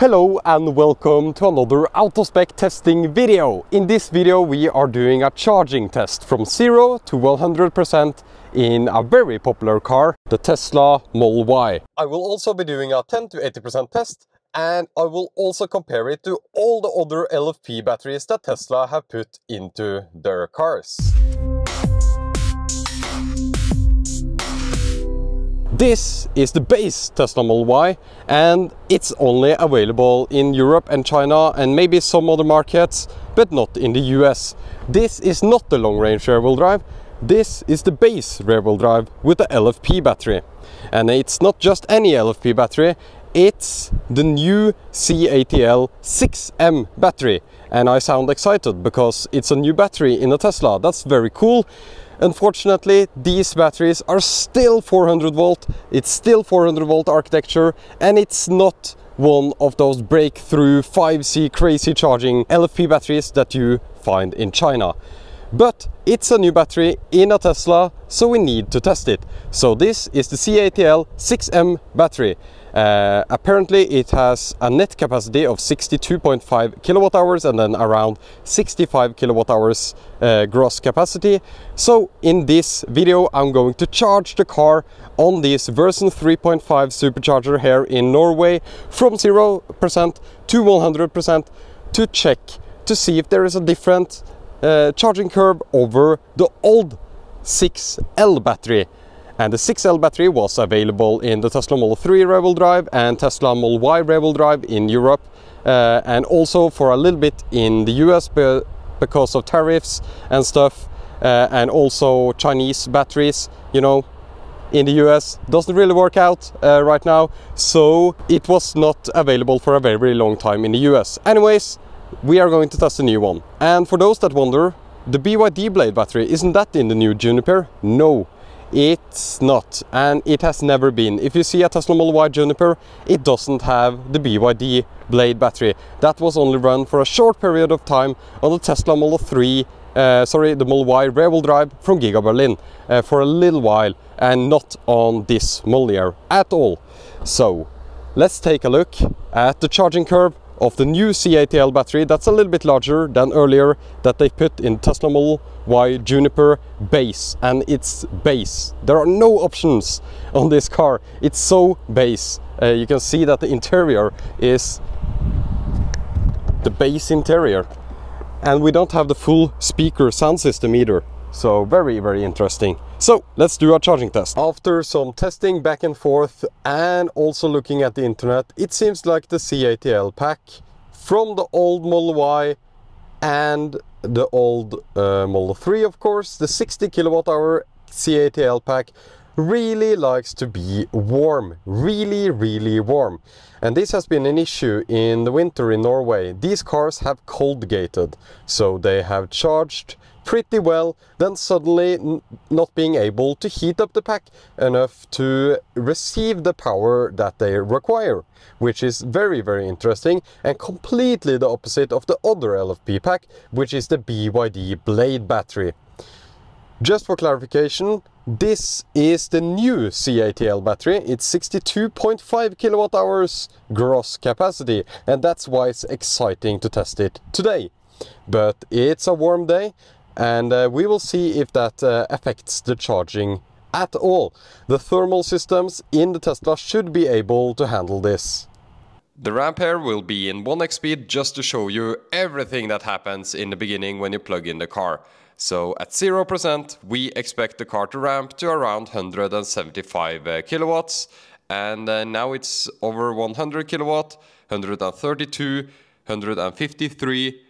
Hello and welcome to another Out of Spec testing video. In this video we are doing a charging test from 0 to 100% in a very popular car, the Tesla Model Y. I will also be doing a 10 to 80% test and I will also compare it to all the other LFP batteries that Tesla have put into their cars. This is the base Tesla Model Y and it's only available in Europe and China and maybe some other markets, but not in the US. This is not the long-range rear-wheel drive, this is the base rear-wheel drive with the LFP battery. And it's not just any LFP battery, it's the new CATL 6M battery. And I sound excited because it's a new battery in a Tesla, that's very cool. Unfortunately, these batteries are still 400 volt, it's still 400 volt architecture, and it's not one of those breakthrough 5C crazy charging LFP batteries that you find in China. But it's a new battery in a Tesla, so we need to test it. So this is the CATL 6M battery. Uh, apparently it has a net capacity of 62.5 kilowatt hours and then around 65 kilowatt hours uh, gross capacity. So in this video I'm going to charge the car on this version 3.5 supercharger here in Norway from 0% to 100% to check to see if there is a different uh, charging curve over the old 6L battery. And the 6L battery was available in the Tesla Model 3 rear-wheel drive and Tesla Model Y rear-wheel drive in Europe uh, and also for a little bit in the US because of tariffs and stuff uh, and also Chinese batteries you know in the US doesn't really work out uh, right now. So it was not available for a very, very long time in the US anyways we are going to test a new one and for those that wonder the BYD blade battery isn't that in the new Juniper no it's not, and it has never been. If you see a Tesla Model Y Juniper, it doesn't have the BYD blade battery. That was only run for a short period of time on the Tesla Model 3, uh, sorry, the Model Y rear-wheel drive from Giga Berlin uh, for a little while, and not on this year at all. So, let's take a look at the charging curve of the new CATL battery that's a little bit larger than earlier that they put in Tesla Model Y Juniper base and it's base. There are no options on this car. It's so base. Uh, you can see that the interior is the base interior and we don't have the full speaker sound system either. So very, very interesting. So let's do a charging test. After some testing back and forth and also looking at the internet, it seems like the CATL pack from the old Model Y and the old uh, Model 3 of course, the 60 kilowatt hour CATL pack really likes to be warm, really, really warm. And this has been an issue in the winter in Norway. These cars have cold gated, so they have charged pretty well, then suddenly not being able to heat up the pack enough to receive the power that they require, which is very, very interesting and completely the opposite of the other LFP pack, which is the BYD Blade battery. Just for clarification, this is the new CATL battery. It's 62.5 kilowatt hours gross capacity, and that's why it's exciting to test it today. But it's a warm day, and uh, we will see if that uh, affects the charging at all. The thermal systems in the Tesla should be able to handle this. The ramp here will be in 1x speed just to show you everything that happens in the beginning when you plug in the car. So at 0% we expect the car to ramp to around 175 uh, kilowatts and uh, now it's over 100 kilowatt, 132, 153,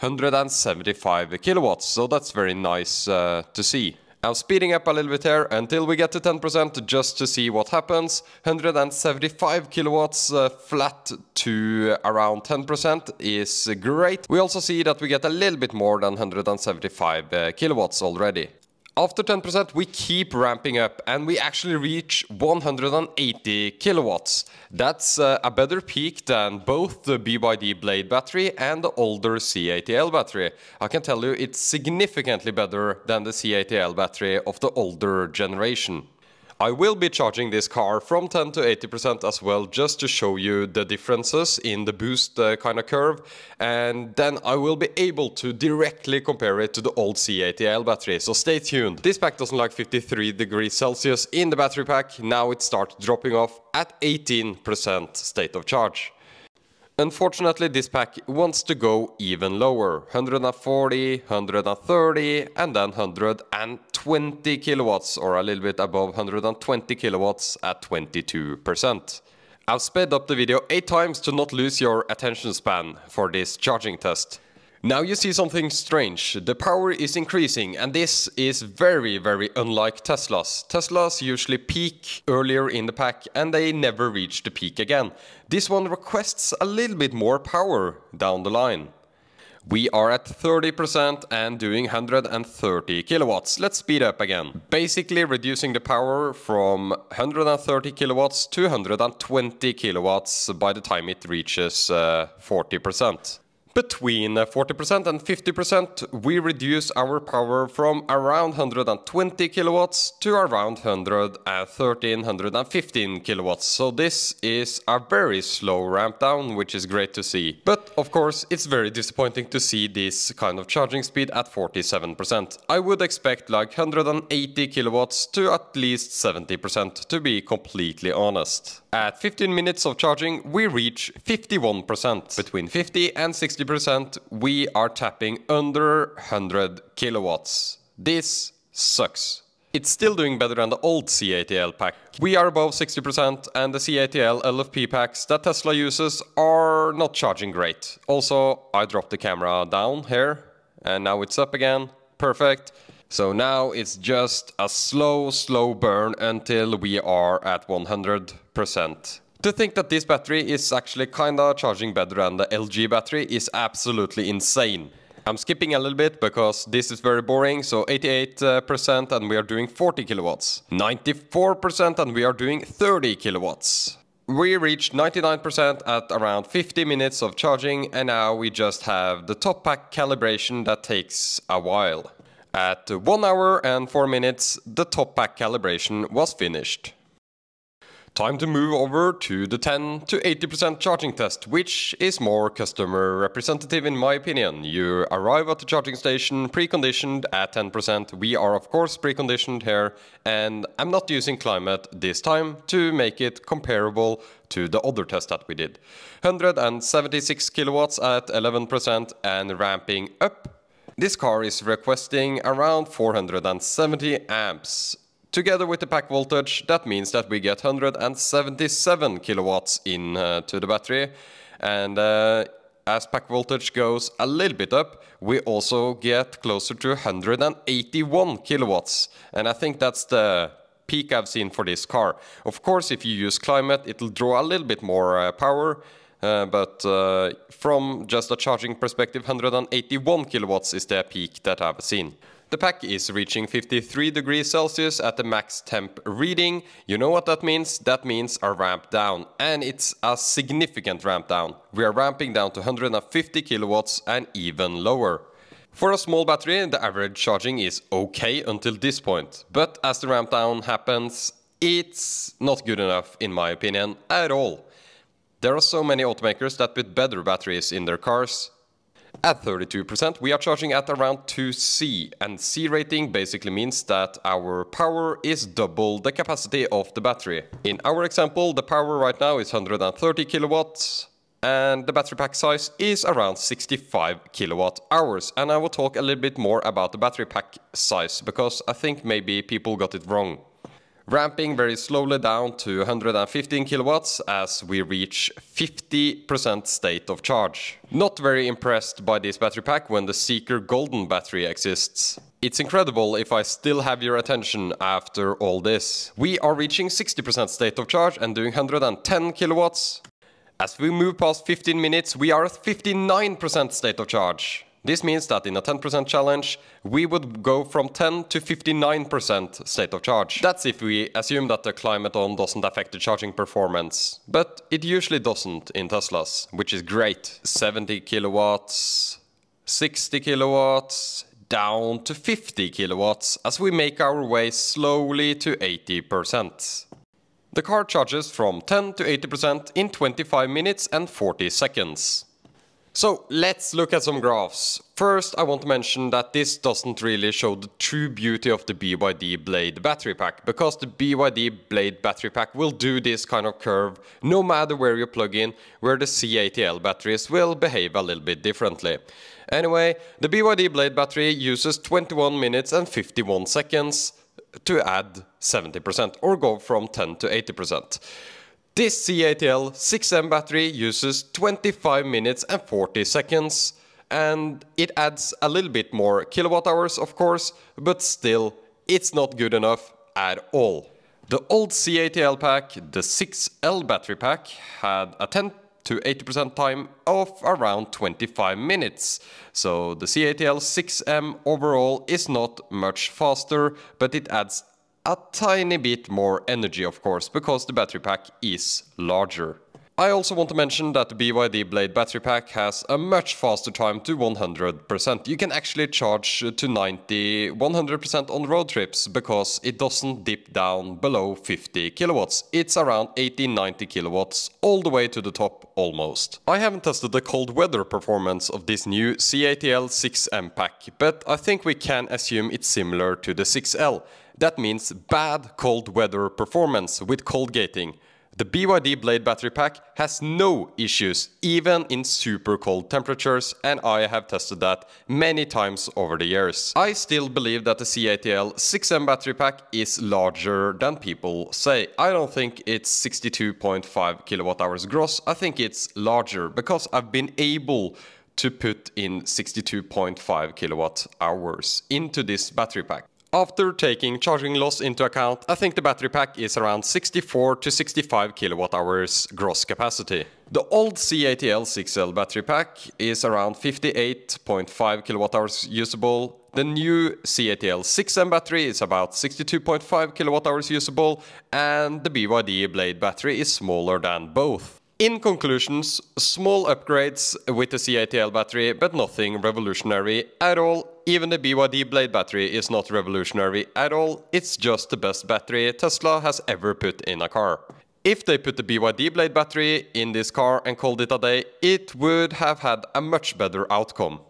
175 kilowatts, so that's very nice uh, to see. I'm speeding up a little bit here until we get to 10% just to see what happens. 175 kilowatts uh, flat to around 10% is great. We also see that we get a little bit more than 175 uh, kilowatts already. After 10% we keep ramping up and we actually reach 180 kilowatts. That's uh, a better peak than both the BYD Blade battery and the older CATL battery. I can tell you it's significantly better than the CATL battery of the older generation. I will be charging this car from 10 to 80% as well just to show you the differences in the boost uh, kind of curve and then I will be able to directly compare it to the old CATL battery so stay tuned. This pack doesn't like 53 degrees Celsius in the battery pack, now it starts dropping off at 18% state of charge. Unfortunately, this pack wants to go even lower, 140, 130 and then 120 kilowatts or a little bit above 120 kilowatts at 22%. I've sped up the video 8 times to not lose your attention span for this charging test. Now you see something strange. The power is increasing and this is very very unlike Teslas. Teslas usually peak earlier in the pack and they never reach the peak again. This one requests a little bit more power down the line. We are at 30% and doing 130 kilowatts. Let's speed up again. Basically reducing the power from 130 kilowatts to 120 kilowatts by the time it reaches uh, 40%. Between 40% and 50% we reduce our power from around 120 kilowatts to around 113, 115 kilowatts. So this is a very slow ramp down, which is great to see. But of course it's very disappointing to see this kind of charging speed at 47%. I would expect like 180 kilowatts to at least 70% to be completely honest. At 15 minutes of charging we reach 51%. Between 50 and 60 percent we are tapping under 100 kilowatts. This sucks. It's still doing better than the old CATL pack. We are above 60% and the CATL LFP packs that Tesla uses are not charging great. Also, I dropped the camera down here and now it's up again. Perfect. So now it's just a slow, slow burn until we are at 100%. To think that this battery is actually kinda charging better than the LG battery is absolutely insane. I'm skipping a little bit because this is very boring, so 88% uh, and we are doing 40 kilowatts. 94% and we are doing 30 kilowatts. We reached 99% at around 50 minutes of charging and now we just have the top pack calibration that takes a while. At 1 hour and 4 minutes, the top pack calibration was finished. Time to move over to the 10 to 80% charging test, which is more customer representative in my opinion. You arrive at the charging station preconditioned at 10%. We are of course preconditioned here and I'm not using climate this time to make it comparable to the other test that we did. 176 kilowatts at 11% and ramping up. This car is requesting around 470 amps Together with the pack voltage, that means that we get 177 kilowatts in uh, to the battery. And uh, as pack voltage goes a little bit up, we also get closer to 181 kilowatts. And I think that's the peak I've seen for this car. Of course, if you use climate, it'll draw a little bit more uh, power. Uh, but uh, from just a charging perspective, 181 kilowatts is the peak that I've seen. The pack is reaching 53 degrees Celsius at the max temp reading. You know what that means? That means a ramp down. And it's a significant ramp down. We are ramping down to 150 kilowatts and even lower. For a small battery, the average charging is okay until this point. But as the ramp down happens, it's not good enough in my opinion at all. There are so many automakers that put better batteries in their cars, at 32%, we are charging at around 2C, and C rating basically means that our power is double the capacity of the battery. In our example, the power right now is 130 kilowatts, and the battery pack size is around 65 kilowatt hours. And I will talk a little bit more about the battery pack size, because I think maybe people got it wrong ramping very slowly down to 115 kilowatts as we reach 50% state of charge. Not very impressed by this battery pack when the Zeekr Golden battery exists. It's incredible if I still have your attention after all this. We are reaching 60% state of charge and doing 110 kilowatts. As we move past 15 minutes, we are at 59% state of charge. This means that in a 10% challenge, we would go from 10 to 59% state of charge. That's if we assume that the climate on doesn't affect the charging performance. But it usually doesn't in Teslas, which is great. 70 kilowatts, 60 kilowatts, down to 50 kilowatts as we make our way slowly to 80%. The car charges from 10 to 80% in 25 minutes and 40 seconds. So let's look at some graphs. First I want to mention that this doesn't really show the true beauty of the BYD Blade battery pack because the BYD Blade battery pack will do this kind of curve no matter where you plug in where the CATL batteries will behave a little bit differently. Anyway, the BYD Blade battery uses 21 minutes and 51 seconds to add 70% or go from 10 to 80%. This CATL 6M battery uses 25 minutes and 40 seconds and it adds a little bit more kilowatt hours of course, but still it's not good enough at all. The old CATL pack, the 6L battery pack, had a 10 to 80% time of around 25 minutes. So the CATL 6M overall is not much faster, but it adds a tiny bit more energy of course, because the battery pack is larger. I also want to mention that the BYD Blade battery pack has a much faster time to 100%. You can actually charge to 90, 100% on road trips because it doesn't dip down below 50 kilowatts. It's around 80-90 kilowatts all the way to the top almost. I haven't tested the cold weather performance of this new CATL 6M pack, but I think we can assume it's similar to the 6L. That means bad cold weather performance with cold gating. The BYD Blade battery pack has no issues even in super cold temperatures and I have tested that many times over the years. I still believe that the CATL 6M battery pack is larger than people say. I don't think it's 62.5 kilowatt hours gross, I think it's larger because I've been able to put in 62.5 kilowatt hours into this battery pack. After taking charging loss into account, I think the battery pack is around 64 to 65 kilowatt hours gross capacity. The old CATL 6L battery pack is around 58.5 kilowatt hours usable. The new CATL 6M battery is about 62.5 kilowatt hours usable and the BYD Blade battery is smaller than both. In conclusions, small upgrades with the CATL battery, but nothing revolutionary at all. Even the BYD Blade battery is not revolutionary at all, it's just the best battery Tesla has ever put in a car. If they put the BYD Blade battery in this car and called it a day, it would have had a much better outcome.